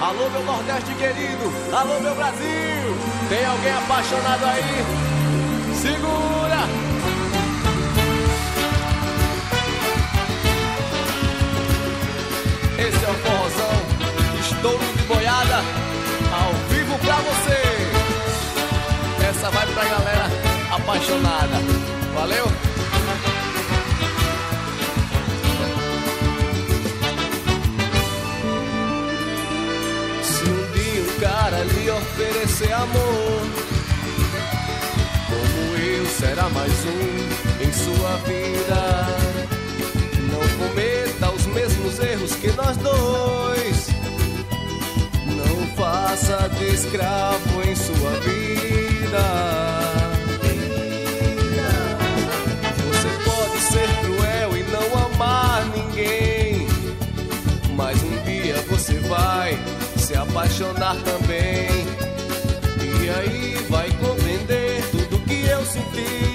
Alô, meu Nordeste querido. Alô, meu Brasil. Tem alguém apaixonado aí? Segura. Esse é o forrozão. Estouro de boiada. Ao vivo pra você. Essa vai pra galera apaixonada. Valeu? Oferecer amor, como eu será mais um em sua vida. Não cometa os mesmos erros que nós dois. Não faça de escravo em sua vida. Você pode ser cruel e não amar ninguém. Mas um dia você vai se apaixonar também. E aí vai compreender tudo que eu senti.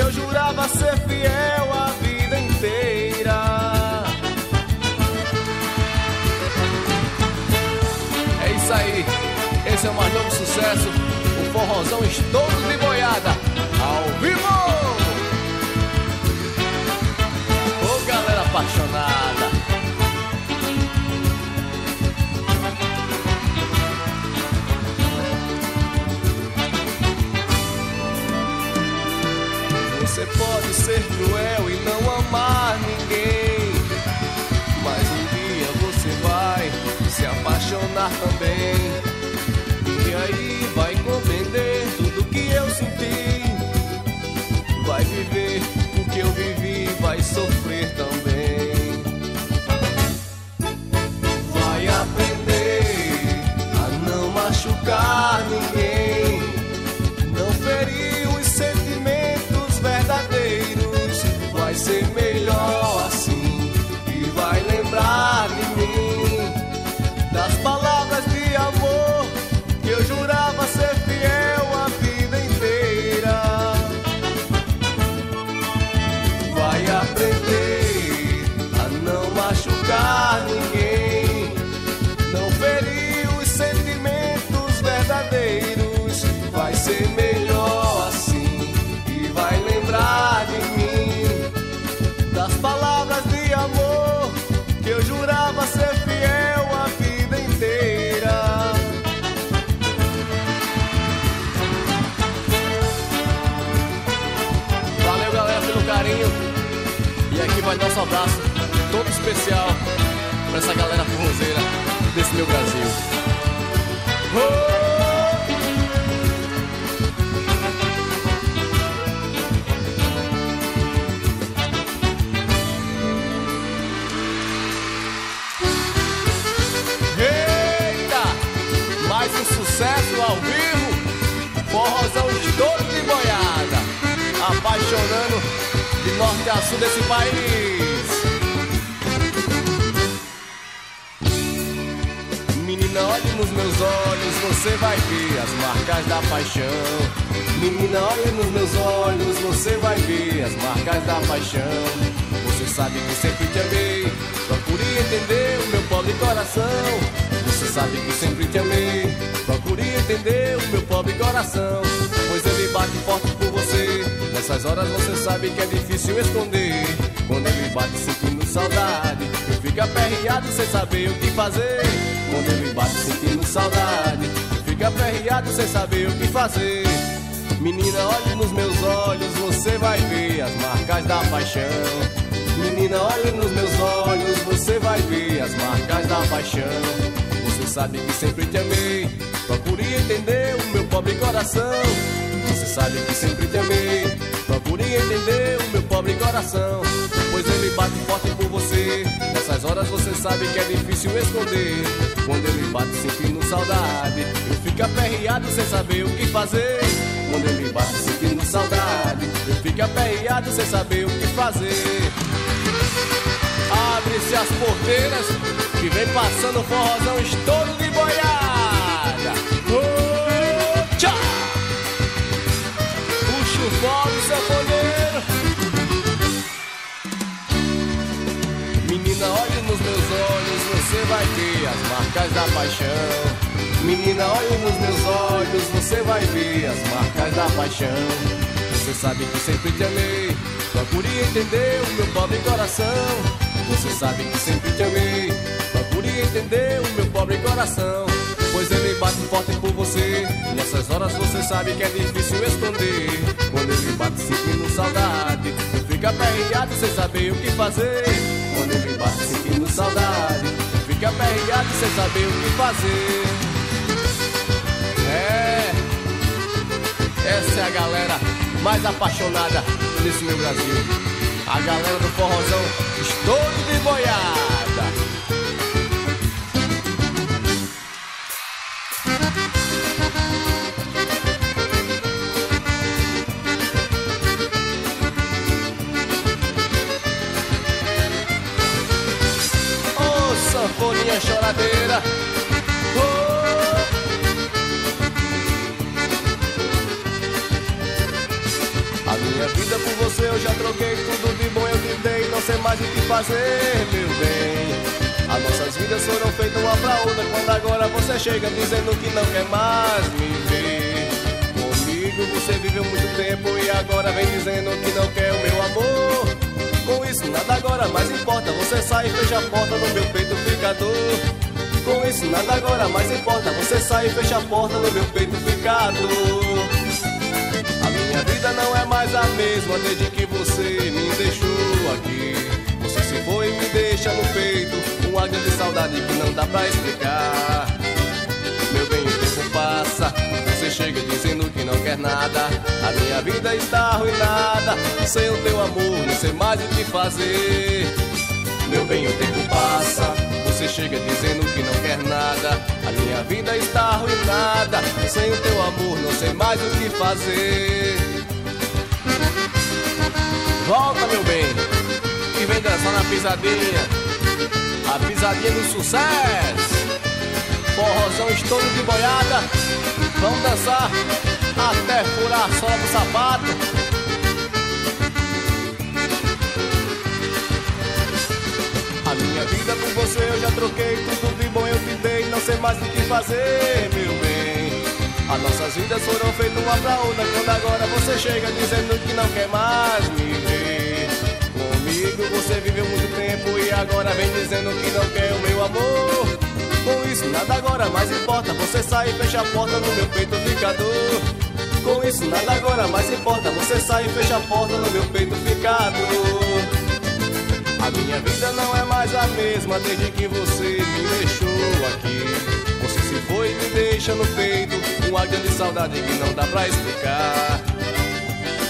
Eu jurava ser fiel a vida inteira. É isso aí, esse é o mais novo sucesso, o forrozão estouro de boiada, ao vivo! Ô galera apaixonada! Pode ser cruel e não amar ninguém. Mas um dia você vai se apaixonar também. E aí vai compreender tudo que eu senti. Vai viver o que eu vivi, vai sofrer também. E aqui vai nosso abraço todo especial pra essa galera forrozeira desse meu Brasil. Oh! Sucesso ao vivo. Forrozão estouro de boiada. Apaixonando de norte a sul desse país. Menina, olhe nos meus olhos, você vai ver as marcas da paixão. Menina, olhe nos meus olhos, você vai ver as marcas da paixão. Você sabe que sempre te amei, procure entender o meu pobre coração. Você sabe que sempre te amei, entender o meu pobre coração. Pois ele bate forte por você, nessas horas você sabe que é difícil esconder. Quando ele bate sentindo saudade, eu fico aperreado sem saber o que fazer. Quando ele bate sentindo saudade, eu fico aperreado sem saber o que fazer. Menina, olhe nos meus olhos, você vai ver as marcas da paixão. Menina, olhe nos meus olhos, você vai ver as marcas da paixão. Você sabe que sempre te amei, procure entender o meu pobre coração. Você sabe que sempre te amei, procure entender o meu pobre coração. Pois ele bate forte por você. Nessas horas você sabe que é difícil esconder. Quando ele bate sentindo saudade, eu fico aperreado sem saber o que fazer. Quando ele bate sentindo saudade, eu fico aperreado sem saber o que fazer. Abre-se as porteiras que vem passando forrozão estouro de boiada. Oh, tchau! Puxa o. Menina, olhe nos meus olhos, você vai ver as marcas da paixão. Menina, olhe nos meus olhos, você vai ver as marcas da paixão. Você sabe que sempre te amei, procure entender o meu pobre coração. Você sabe que sempre te amei. Procure entender o meu pobre coração. Pois ele bate forte por você. Nessas horas você sabe que é difícil esconder. Quando ele bate sentindo saudade, eu fico aperreado sem saber o que fazer. Quando ele bate sentindo saudade, eu fico aperreado sem saber o que fazer. É, essa é a galera mais apaixonada nesse meu Brasil a galera do forrozão estouro de boiada. Choradeira Minha vida por você eu já troquei tudo de bom eu te dei Não sei mais o que fazer, meu bem. As nossas vidas foram feitas uma pra outra Quando agora você chega dizendo que não quer mais me ver. Comigo você viveu muito tempo E agora vem dizendo que não quer o meu amor. Com isso nada agora mais importa Você sai e fecha a porta no meu peito fica dor Com isso nada agora mais importa Você sai e fecha a porta no meu peito fica dor minha vida não é mais a mesma desde que você me deixou aqui. Você se foi e me deixa no peito uma grande saudade que não dá pra explicar. Meu bem, o tempo passa, você chega dizendo que não quer nada. A minha vida está arruinada, sem o teu amor não sei mais o que fazer. Meu bem, o tempo passa, você chega dizendo que não quer nada. A minha vida está arruinada. Sem o teu amor, não sei mais o que fazer. Volta, meu bem, e vem dançar na pisadinha. A pisadinha do sucesso. Forrozão estouro de boiada. Vamos dançar até furar sola do sapato. Troquei, tudo de bom eu te dei, não sei mais o que fazer, meu bem. As nossas vidas foram feitas uma pra outra, quando agora você chega dizendo que não quer mais me ver. Comigo você viveu muito tempo e agora vem dizendo que não quer o meu amor. Com isso nada agora mais importa, você sai e fecha a porta no meu peito fica dor. Com isso nada agora mais importa, você sai e fecha a porta no meu peito fica dor. Minha vida não é mais a mesma desde que você me deixou aqui. Você se foi e me deixa no peito uma grande saudade que não dá pra explicar.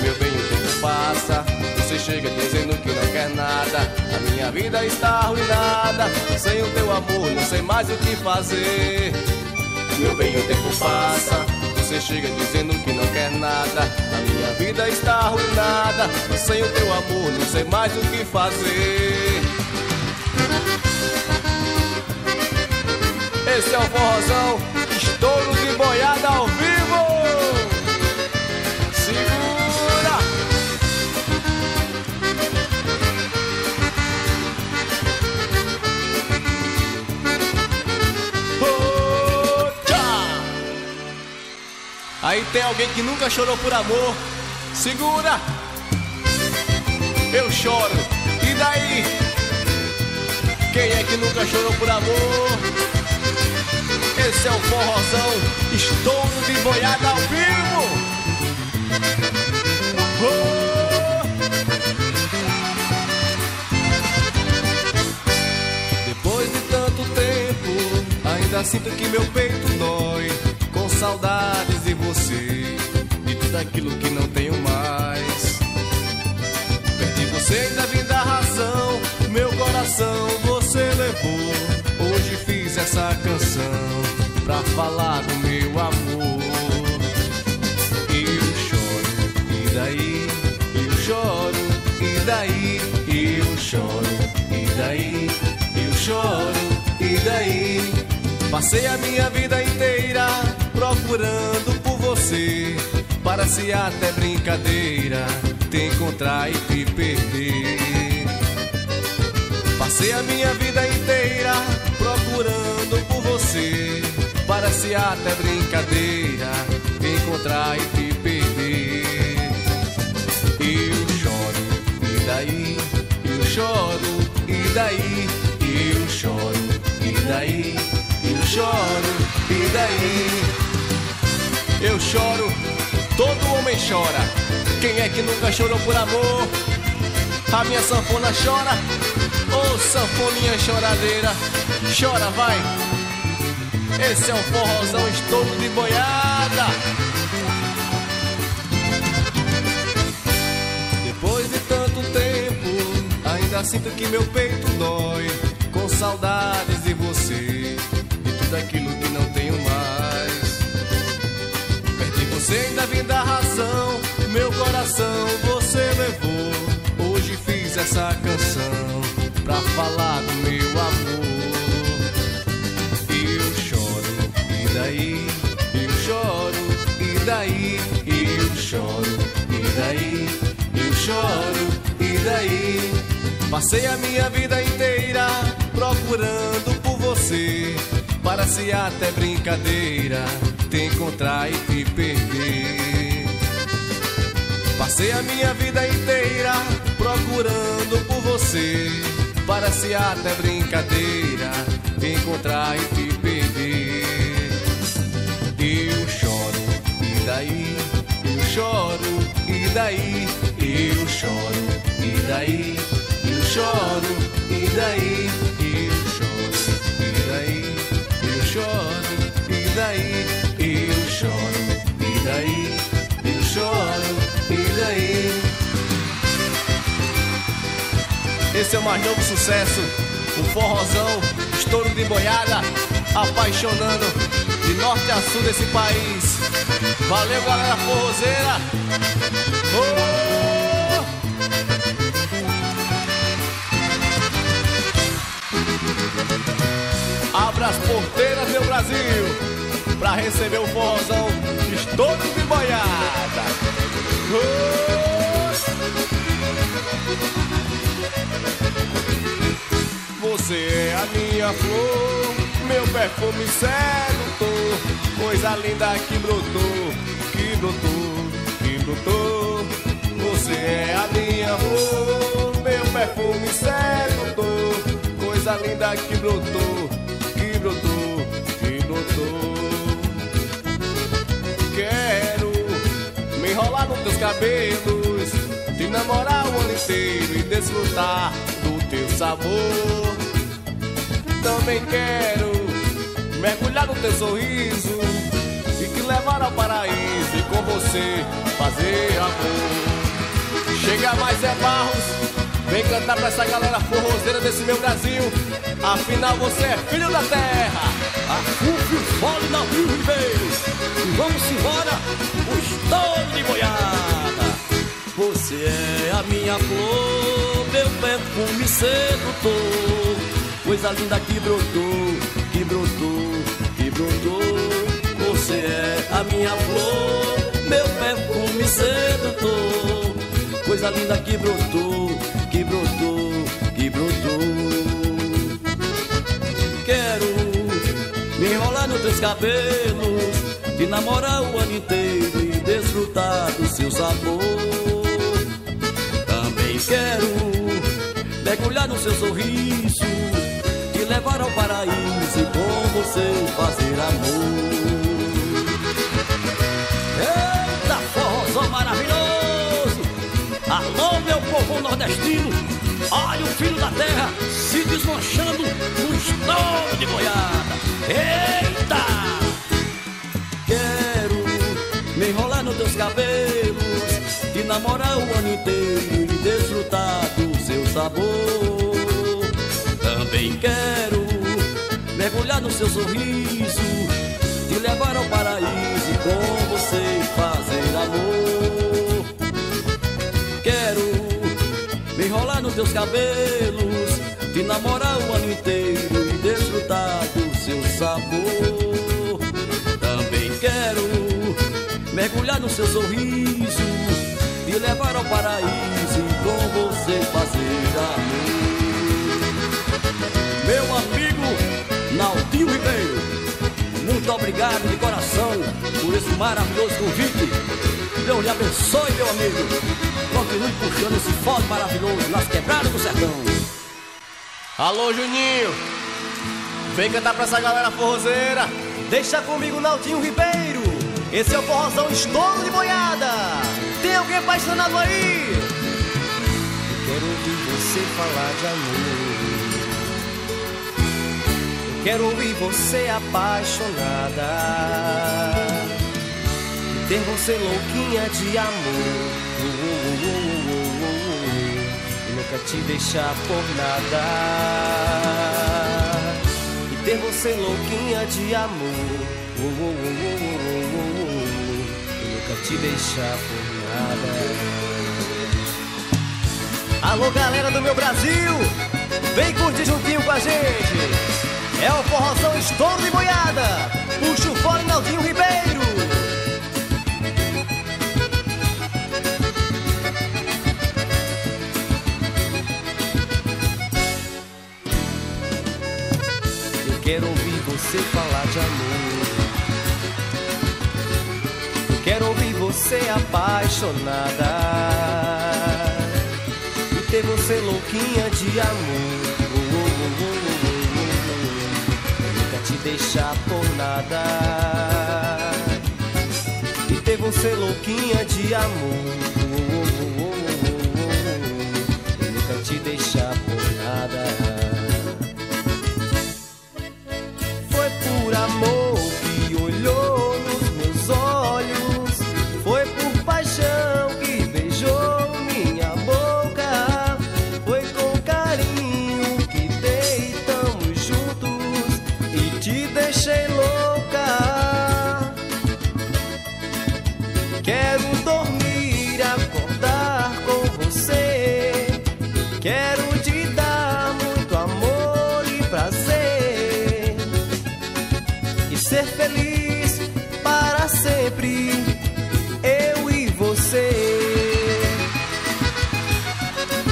Meu bem, o tempo passa, você chega dizendo que não quer nada. A minha vida está arruinada, sem o teu amor não sei mais o que fazer. Meu bem, o tempo passa, você chega dizendo que não quer nada. A minha vida está arruinada. Sem o teu amor, não sei mais o que fazer. Esse é o forrozão, estouro de boiada ao Aí tem alguém que nunca chorou por amor. Segura! Eu choro. E daí? Quem é que nunca chorou por amor? Esse é o forrozão, estouro de boiada ao vivo. Oh! Depois de tanto tempo, ainda sinto que meu peito dói saudades de você e tudo aquilo que não tenho mais. Perdi você e da vida razão, meu coração você levou. Hoje fiz essa canção pra falar do meu amor. Eu choro, e daí? Eu choro, e daí? Eu choro, e daí? Eu choro, e daí? Passei a minha vida inteira procurando você. Parece até brincadeira te encontrar e te perder. Passei a minha vida inteira procurando por você. Parece até brincadeira te encontrar e te perder. Eu choro, e daí? Eu choro, e daí? Eu choro, e daí? Eu choro, e daí? Eu choro, todo homem chora. Quem é que nunca chorou por amor? A minha sanfona chora, ô oh, sanfoninha choradeira, chora vai. Esse é o forrozão estouro de boiada. Depois de tanto tempo, ainda sinto que meu peito dói, com saudades de você, de tudo aquilo Ainda vim dar razão, meu coração você levou. Hoje fiz essa canção pra falar do meu amor. Eu choro, e daí? Eu choro, e daí? Eu choro, e daí? Eu choro, e daí? Passei a minha vida inteira procurando por você. Parece até brincadeira te encontrar e te perder. Passei a minha vida inteira procurando por você. Parece até brincadeira te encontrar e te perder. Eu choro, e daí? Eu choro, e daí? Eu choro, e daí? Eu choro, e daí? Esse é o mais novo sucesso, o forrozão, estouro de boiada, apaixonando de norte a sul desse país. Valeu, galera forrozeira! Oh! Abra as porteiras, meu Brasil, pra receber o forrozão, estouro de boiada. Oh! Você é a minha flor, meu perfume sedutor, coisa linda que brotou, que brotou, que brotou. Você é a minha flor, meu perfume sedutor, coisa linda que brotou, que brotou, que brotou. Quero me enrolar nos teus cabelos, te namorar o ano inteiro e desfrutar do teu sabor. Também quero mergulhar no teu sorriso e te levar ao paraíso e com você fazer amor. Chega mais é Barros, vem cantar pra essa galera forrozeira desse meu Brasil. Afinal você é filho da terra. Afufe o fole na Rio Ribeiro E vamos embora, o estouro de boiada Você é a minha flor, meu perfume sedutor Coisa linda que brotou, que brotou, que brotou. Você é a minha flor, meu perfume sedutor. Coisa linda que brotou, que brotou, que brotou. Quero me enrolar nos teus cabelos, te namorar o ano inteiro e desfrutar do seu sabor. Também quero mergulhar no seu sorriso, levar ao paraíso e com você fazer amor. Eita, forrozão maravilhoso! Alô, meu povo nordestino! Olha o filho da terra se desmanchando no estouro de boiada. Eita! Quero me enrolar nos teus cabelos, te namorar o ano inteiro e desfrutar do seu sabor. No seu sorriso, te levar ao paraíso e com você fazer amor. Quero me enrolar nos teus cabelos, te namorar o ano inteiro e desfrutar do seu sabor. Também quero mergulhar no seu sorriso, te levar ao paraíso e com você fazer amor. Meu amigo Naldinho Ribeiro, muito obrigado de coração por esse maravilhoso convite. Deus lhe abençoe, meu amigo. Continue puxando esse fogo maravilhoso nas quebradas do sertão. Alô, Juninho. Vem cantar pra essa galera forrozeira. Deixa comigo, Naldinho Ribeiro. Esse é o forrozão estouro de boiada. Tem alguém apaixonado aí? Eu quero ouvir você falar de amor. Quero ouvir você apaixonada. Ter você louquinha de amor. E nunca te deixar por nada. E ter você louquinha de amor. E nunca te deixar por nada. Alô, galera do meu Brasil! Vem curtir juntinho com a gente! É o forrozão estouro de boiada. Puxa o fole Naldinho Ribeiro. Eu quero ouvir você falar de amor. Eu quero ouvir você apaixonada. E ter você louquinha de amor. Deixar por nada. E ter você louquinha de amor. E nunca te deixar por nada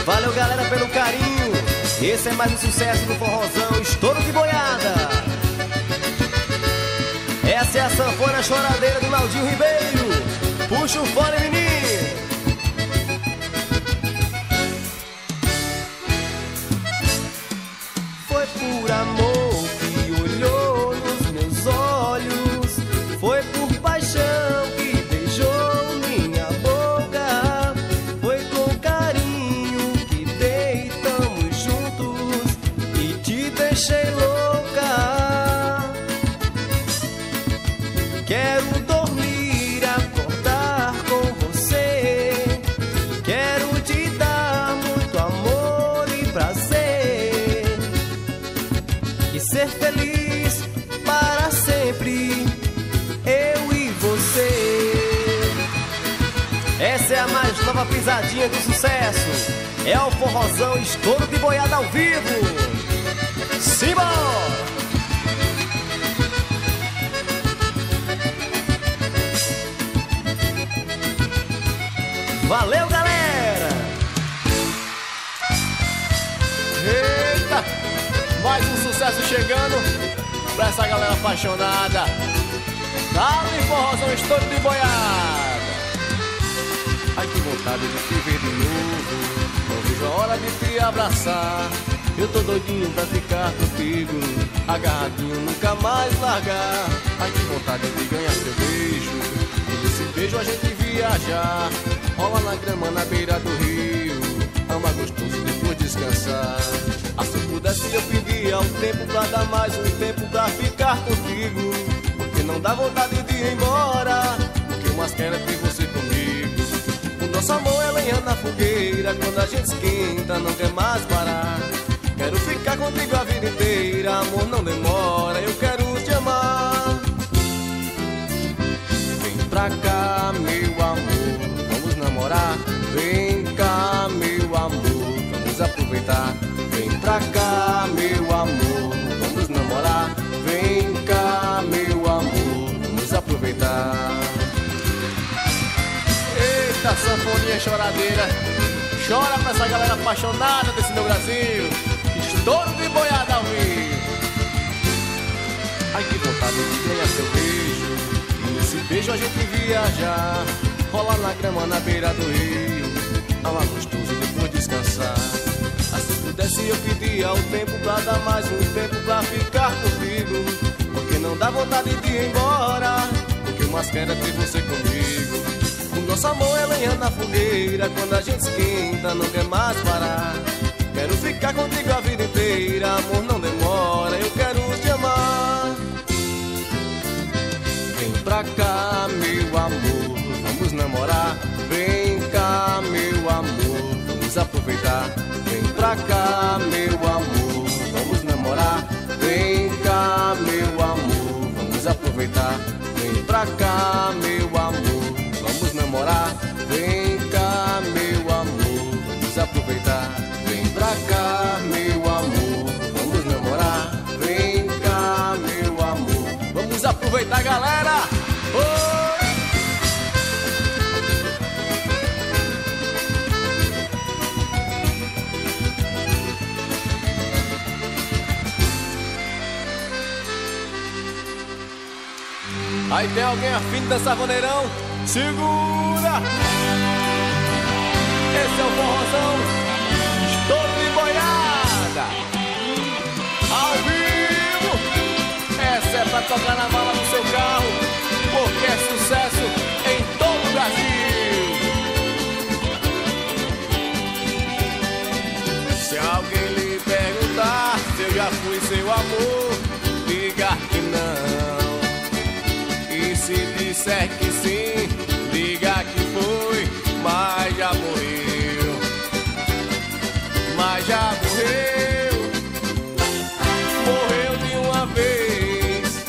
Valeu, galera, pelo carinho. Esse é mais um sucesso do forrozão, estouro de boiada. Essa é a sanfona choradeira do Naldinho Ribeiro. Puxa o fone, menino. Foi por amor pisadinha do sucesso. É o forrozão estouro de boiada ao vivo. Simbora! Valeu, galera! Eita! Mais um sucesso chegando pra essa galera apaixonada. Dá-lhe forrozão estouro de boiada. Que vontade de te ver de novo. Não vejo a hora de te abraçar. Eu tô doidinho pra ficar contigo. Agarradinho, nunca mais largar. Ai que vontade de ganhar seu beijo. E nesse beijo a gente viajar. Rola na grama na beira do rio. Ama gostoso depois descansar. Ah, se eu pudesse eu pedia um tempo pra dar mais um tempo pra ficar contigo. Porque não dá vontade de ir embora. Porque umas comigo. O nosso amor é lenha na fogueira. Quando a gente esquenta, não quer mais parar. Quero ficar contigo a vida inteira, amor, não demora, eu quero te amar. Vem pra cá, meu amor, vamos namorar. Vem cá, meu amor, vamos aproveitar. Vem pra cá, meu amor, sanfoninha choradeira. Chora pra essa galera apaixonada desse meu Brasil. Estouro de boiada ao vivo. Ai que vontade de ganhar seu beijo. E nesse beijo a gente viajar. Rolar na grama na beira do rio. Amar gostoso depois descansar. Assim pudesse eu pedia o tempo pra dar mais um tempo pra ficar contigo. Porque não dá vontade de ir embora. Porque o mais quero é ter você comigo. Nosso amor é lenha na fogueira. Quando a gente esquenta, não quer mais parar. Quero ficar contigo a vida inteira. Amor, não demora, eu quero te amar. Vem pra cá, meu amor, vamos namorar. Vem cá, meu amor, vamos aproveitar. Vem pra cá, meu amor, vamos namorar. Vem cá, meu amor, vamos aproveitar. Vem pra cá, meu namorar. Vem cá, meu amor, vamos aproveitar. Vem pra cá, meu amor, vamos namorar. Vem cá, meu amor, vamos aproveitar, galera. Oi! Aí tem alguém afim de dançar vaneirão? Segura! Esse é o forrozão. Estouro de boiada. Ao vivo. Essa é pra tocar na mala do seu carro Porque é sucesso em todo o Brasil. Se alguém lhe perguntar se eu já fui seu amor Diga que não. E se disser que sim, mas já morreu. Mas já morreu. Morreu de uma vez.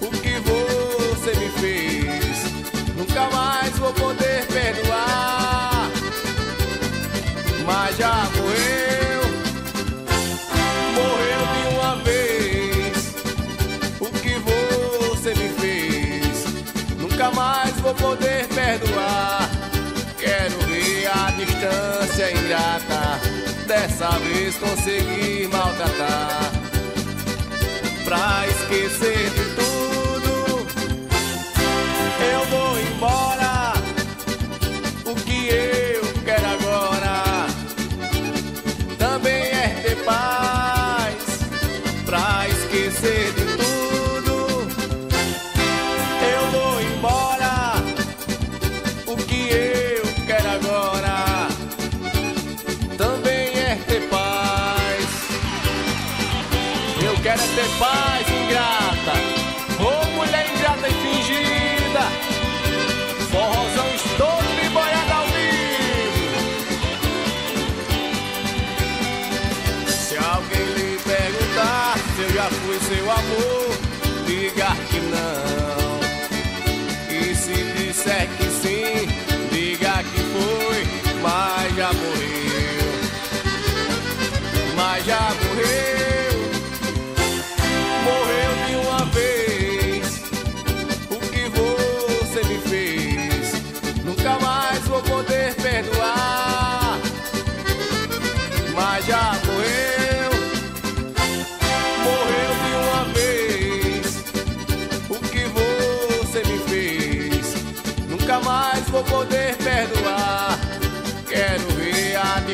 O que você me fez? Nunca mais vou poder perdoar. Mas já morreu. Morreu de uma vez. O que você me fez? Nunca mais vou poder perdoar. Quero ver a distância ingrata. Dessa vez conseguir maltratar. Pra esquecer de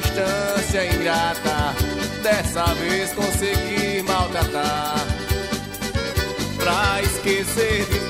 distância ingrata. Dessa vez conseguir maltratar. Pra esquecer de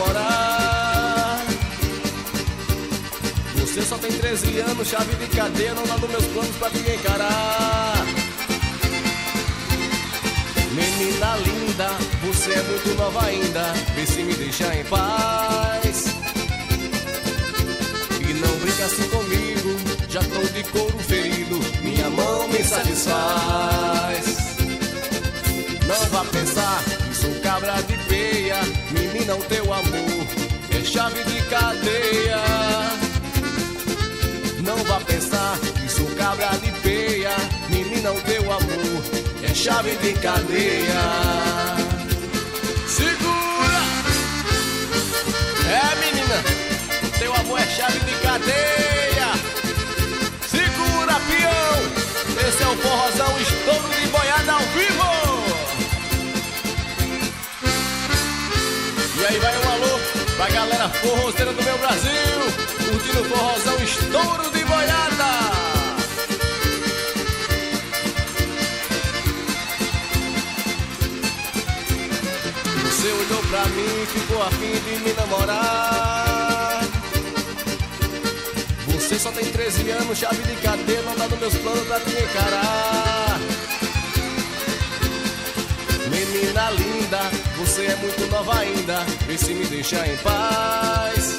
namorar. Você só tem 13 anos, chave de cadeia, não dá nos meus planos pra te encarar. Menina linda, você é muito nova ainda, vê se me deixa em paz. E não brinca assim comigo, já tô de couro ferido, minha mão me satisfaz. Menina, o teu amor é chave de cadeia. Não vá pensar que sou cabra de peia, menina, o teu amor é chave de cadeia. Segura! É, menina, teu amor é chave de cadeia. Segura, peão! Esse é o forrozão estouro de boiada ao vivo! Aí vai um alô pra galera forrozeira do meu Brasil, curtindo o forrozão estouro de boiada. Você olhou pra mim, ficou a fim de me namorar. Você só tem 13 anos, chave de cadeia, não tá nos meus planos pra te encarar. Menina linda, você é muito nova ainda, vê se me deixa em paz.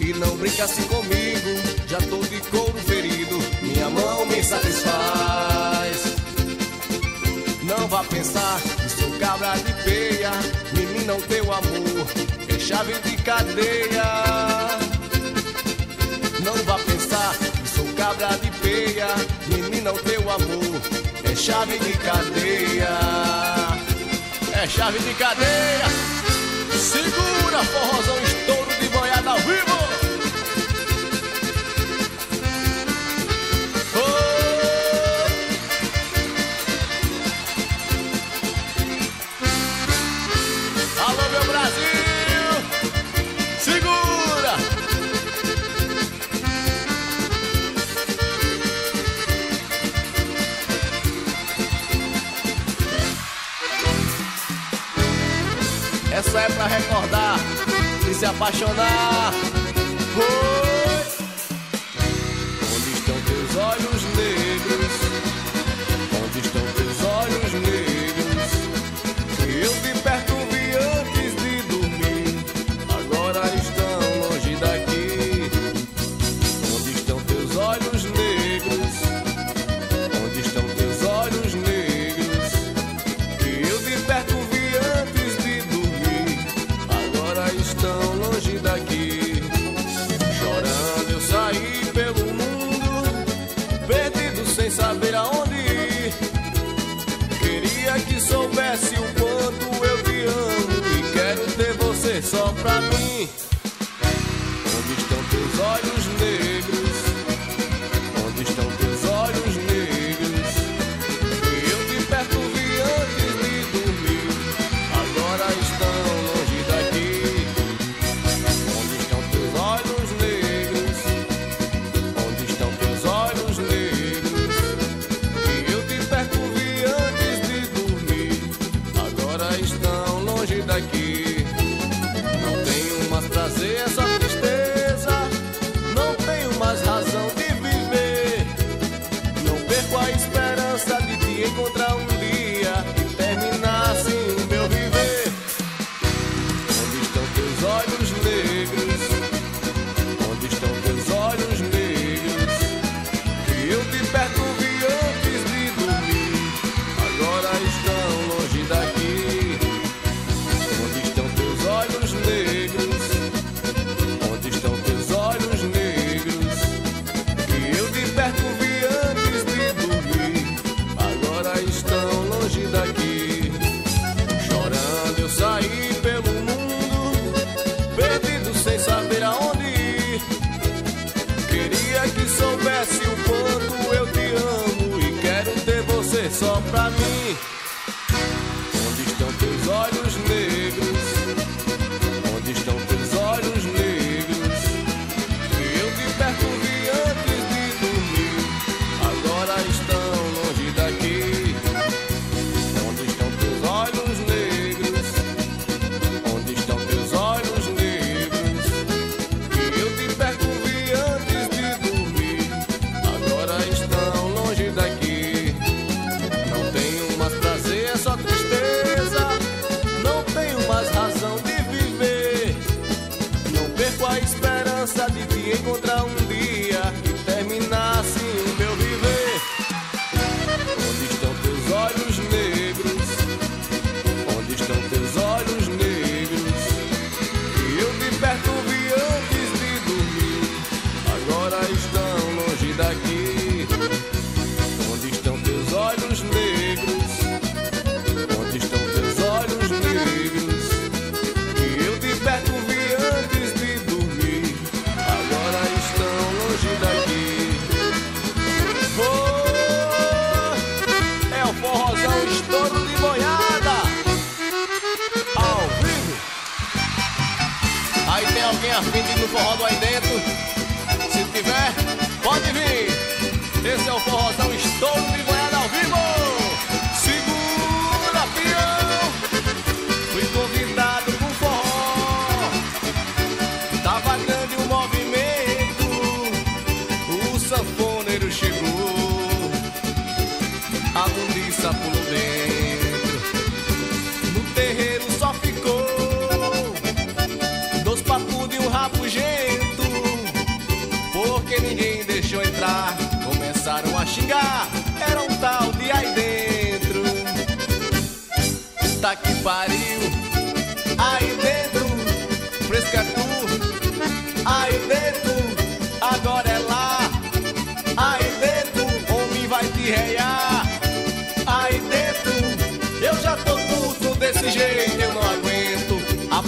E não brinca assim comigo, já tô de couro ferido, minha mão me satisfaz. Não vá pensar que sou cabra de peia, menina, o teu amor é chave de cadeia. Não vá pensar que sou cabra de peia, menina, o teu amor é chave de cadeia. Chave de cadeia. Segura, forrozão, estouro de boiada vivo. Se apaixonar. Foi.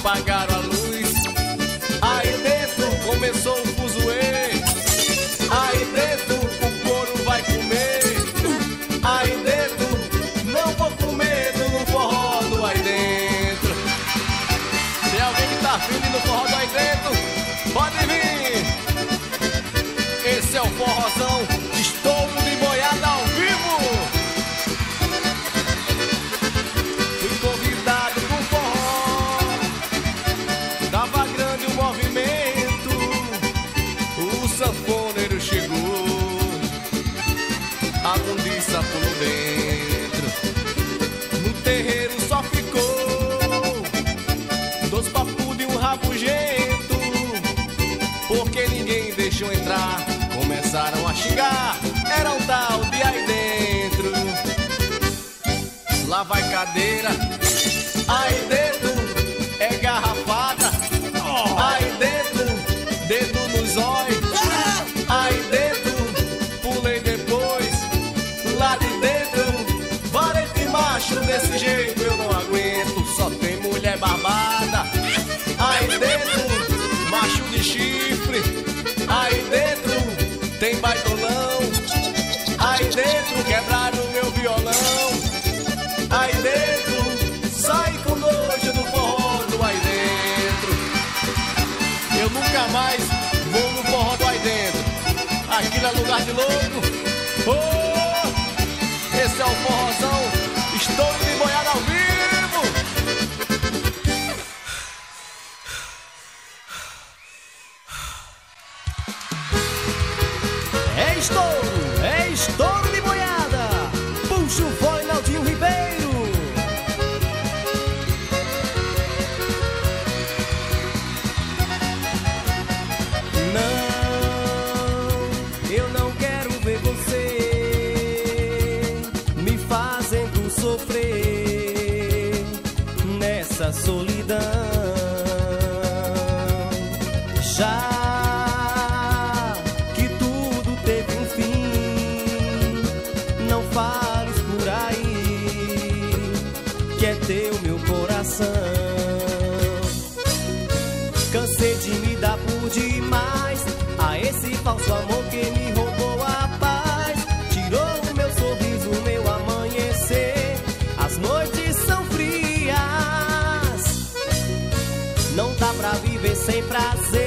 pagar cadeira. Aí dedo é garrafada. Aí dedo, dedo nos olhos. Aí dedo, pulei depois. Lá de dentro, varei de macho desse jeito. Eu não aguento, só tem mulher barbada. Aí dentro, macho de chifre. Aí dentro, tem baitolão. Aí dentro, quebraram meu violão. Aí dentro, sai com nojo do forró do aí dentro. Eu nunca mais vou no forró do aí dentro. Aquilo é lugar de louco. Oh, esse é o forrozão. Nosso amor que me roubou a paz, tirou o meu sorriso, meu amanhecer. As noites são frias, não dá pra viver sem prazer.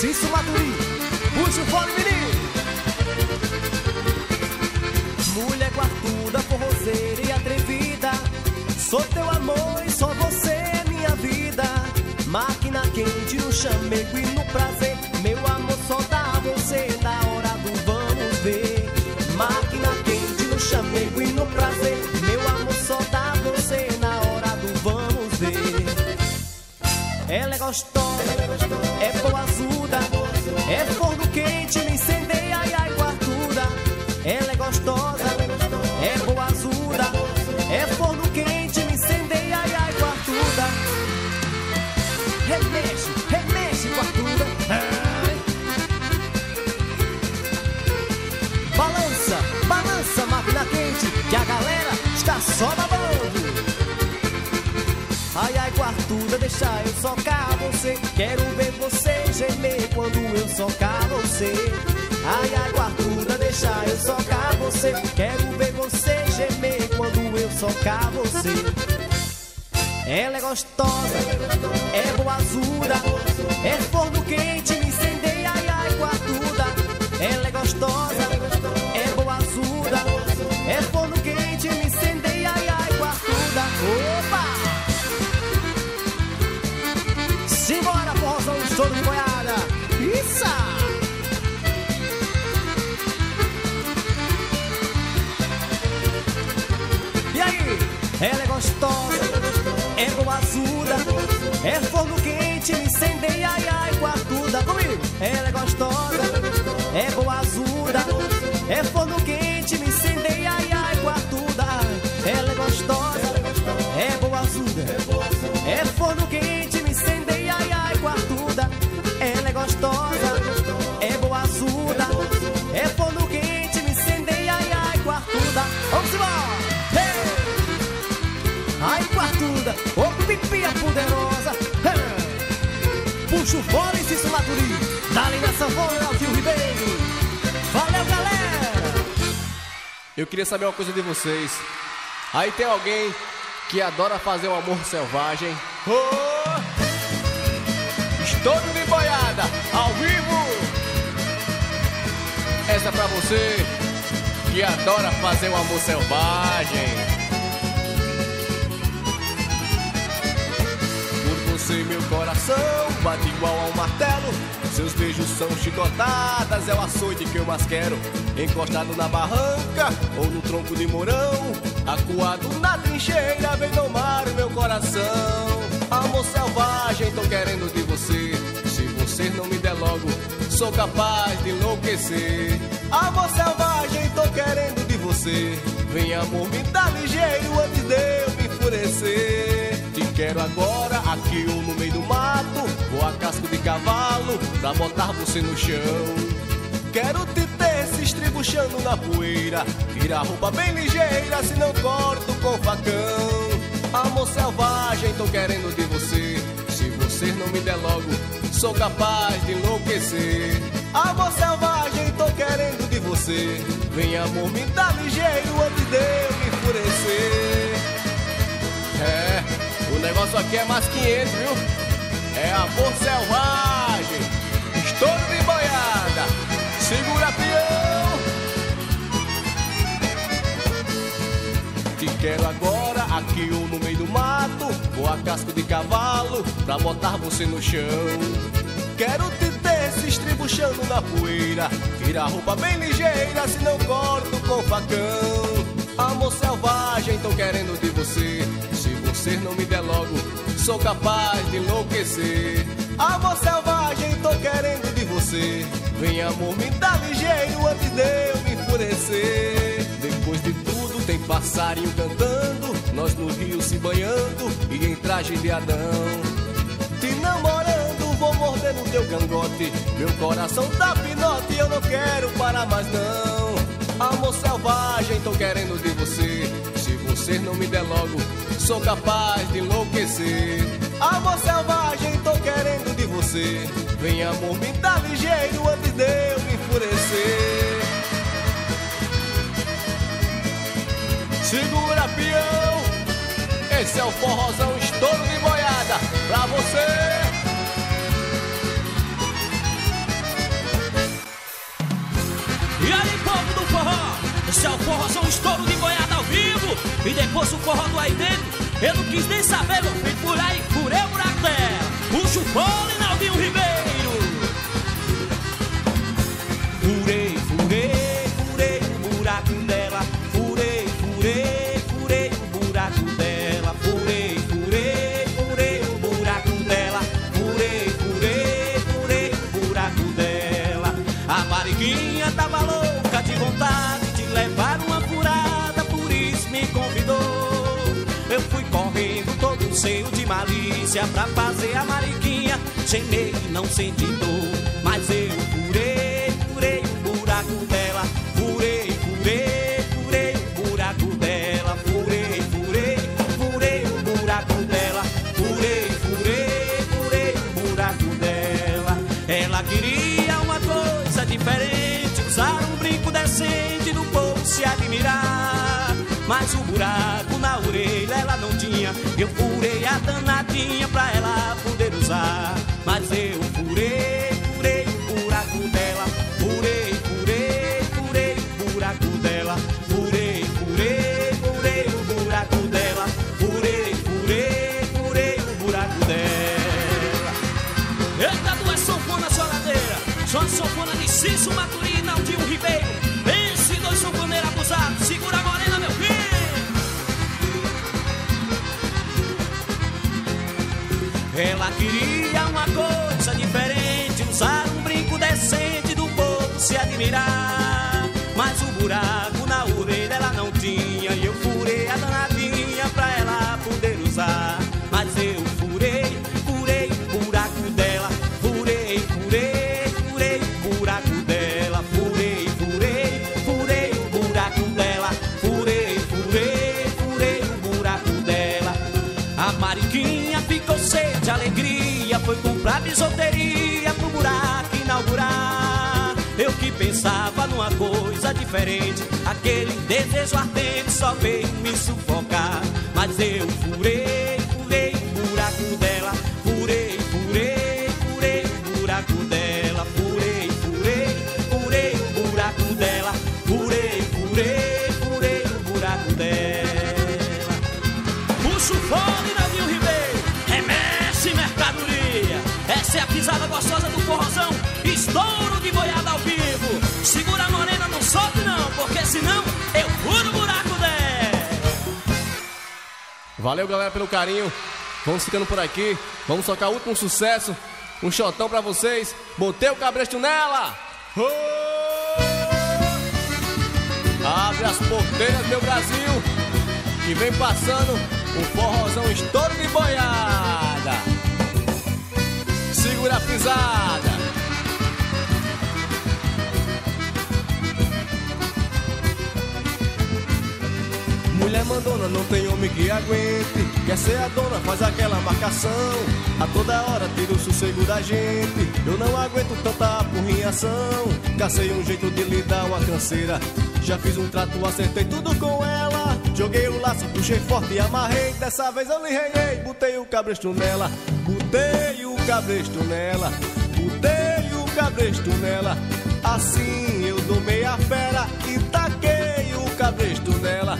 Cício Maturi. Puxa o fone, menino! Mulher guarduda, forrozeira e atrevida. Sou teu eu socar você. Quero ver você gemer quando eu socar você. Ai, quartuda, deixa eu socar você. Quero ver você gemer quando eu socar você. Ela é gostosa, é boazuda, é forno quente, me incendeia, ai, ai, quartuda. Ela é gostosa, de boiada. Isso! E aí? Ela é gostosa, é boazuda, é forno quente, me incendeia, ai, ai, quartuda. Comigo! Ela é gostosa, é boazuda, é forno quente, me incendeia, ai, ai, quartuda. Ela é gostosa, é boazuda, é Hey! Puxa o fone, Cício Maturi. Dá-lhe na sanfona, Alfio Ribeiro. Valeu, galera! Eu queria saber uma coisa de vocês. Aí tem alguém que adora fazer um amor selvagem. Oh! Estouro de boiada, ao vivo! Essa é pra você que adora fazer um amor selvagem. Meu coração bate igual a um martelo. Seus beijos são chicotadas, é o açoite que eu mais quero. Encostado na barranca ou no tronco de morão Acuado na trincheira, vem domar o meu coração. Amor selvagem, tô querendo de você. Se você não me der logo, sou capaz de enlouquecer. Amor selvagem, tô querendo de você. Vem amor, me dá ligeiro antes de eu me enfurecer quero agora, aqui ou no meio do mato Vou a casco de cavalo pra botar você no chão. Quero te ter se estribuchando na poeira Tira a roupa bem ligeira, se não corto com facão. Amor selvagem, tô querendo de você Se você não me der logo, sou capaz de enlouquecer. Amor selvagem, tô querendo de você Vem amor, me dá ligeiro antes de eu me enfurecer. É, negócio aqui é mais 500, viu? É amor selvagem, estouro de boiada, segura peão. Te quero agora, aqui ou no meio do mato, vou a casco de cavalo pra botar você no chão. Quero te ter se estribuchando na poeira, tira a roupa bem ligeira, se não corto com facão. Amor selvagem, tô querendo de você. Se você não me der logo, sou capaz de enlouquecer. Amor selvagem, tô querendo de você. Vem amor, me dá ligeiro antes de eu me enfurecer. Depois de tudo, tem passarinho cantando. Nós no rio se banhando e em traje de Adão. Te namorando, vou morder no teu cangote. Meu coração tá pinote, eu não quero parar mais não. Amor selvagem, tô querendo de você. Se você não me der logo, sou capaz de enlouquecer. Amor selvagem, tô querendo de você. Vem amor, me dá ligeiro antes de eu me enfurecer. Segura peão, esse é o forrozão estouro de boiada pra você. Esse é o forrozão estouro de boiada ao vivo. E depois o forró do aí dentro, eu não quis nem saber, meu filho, por aí, o buraco dela. Puxa o fole, Naldinho Ribeiro. Malícia pra fazer a Mariquinha. Gemei não senti dor, mas eu furei, furei o buraco dela. Furei, furei, furei o buraco dela. Furei, furei, furei o buraco dela. Furei, furei, furei o buraco dela. Ela queria uma coisa diferente, usar um brinco decente do povo se admirar. Mas o buraco na orelha ela não tinha. Eu furei a danadinha pra ela poder usar. Mas eu furei, furei o buraco dela. Furei, furei, furei o buraco dela. Furei, furei, furei o buraco dela. Furei, furei, furei o buraco dela. Eita, duas sanfonas choradeira. Só a sanfona de Cício Maturina, Mas o buraco diferente, aquele desejo ardente só veio me sufocar. Mas eu furei, furei o buraco dela, furei, furei, furei o buraco dela, furei, furei, furei o buraco dela, furei, furei, furei o buraco dela. Puxa o fone, Naldinho Ribeiro. Remesse mercadoria. Essa é a pisada gostosa do forrozão. Estouro de boiada ao vivo. Segura a morena, solte não, porque senão eu furo o buraco dela. Valeu, galera, pelo carinho. Vamos ficando por aqui. Vamos tocar o último sucesso. Um shotão pra vocês. Botei o cabresto nela. Ô! Abre as porteiras, meu Brasil. Que vem passando o forrozão estouro de boiada. Segura a pisada. Mulher mandona, não tem homem que aguente. Quer ser a dona, faz aquela marcação. A toda hora tira o sossego da gente. Eu não aguento tanta apurrinhação. Cacei um jeito de lhe dar uma canseira. Já fiz um trato, acertei tudo com ela. Joguei o laço, puxei forte e amarrei. Dessa vez eu lhe reinei, botei o cabresto nela. Botei o cabresto nela. Botei o cabresto nela. Assim eu domei a fera e taquei o cabresto nela.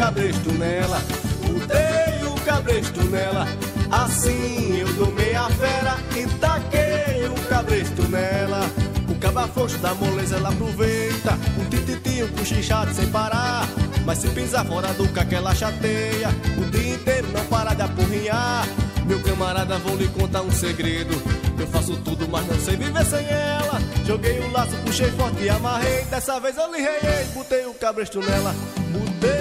Cabresto nela. Botei o cabresto nela. Assim eu domei a fera e taquei o cabresto nela. O caba frouxo da moleza ela aproveita. Um tititinho cochichado sem parar. Mas se pisar fora do caque ela chateia. O dia inteiro não para de apurrinhar. Meu camarada, vou lhe contar um segredo. Eu faço tudo, mas não sei viver sem ela. Joguei o laço, puxei forte e amarrei. Dessa vez eu lhe reiei, botei o cabresto nela. Botei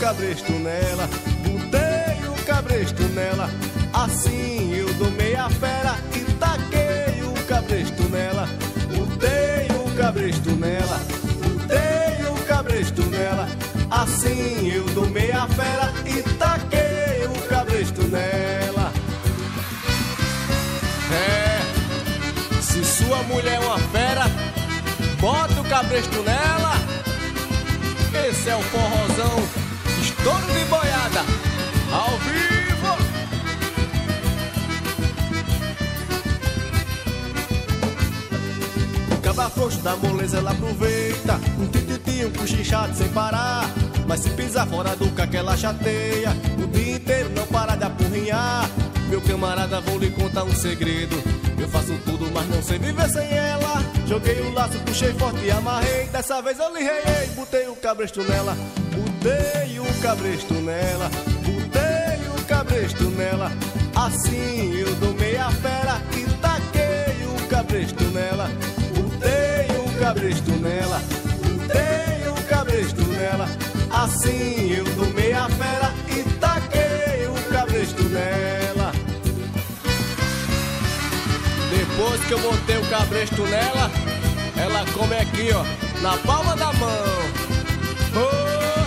cabresto nela. Botei o cabresto nela. Assim eu domei a fera e taquei o cabresto nela. Botei o cabresto nela. Botei o cabresto nela. Assim eu domei a fera e taquei o cabresto nela. É, se sua mulher é uma fera, bota o cabresto nela. Esse é o forrozão, estouro de boiada, ao vivo. Caba frouxo da moleza ela aproveita, um tititinho cochichado sem parar. Mas se pisar fora do caque ela chateia, o dia inteiro não para de apurrinhar. Meu camarada, vou lhe contar um segredo. Eu faço tudo, mas não sei viver sem ela. Joguei o laço, puxei forte e amarrei. Dessa vez eu lhe reiei, botei o cabresto nela. Botei o cabresto nela. Botei o cabresto nela. Assim eu domei a fera e taquei o cabresto nela. Botei o cabresto nela. Botei o cabresto nela. Assim eu domei a fera e taquei o cabresto nela. Depois que eu botei o cabresto nela, ela come aqui, ó, na palma da mão. Oh!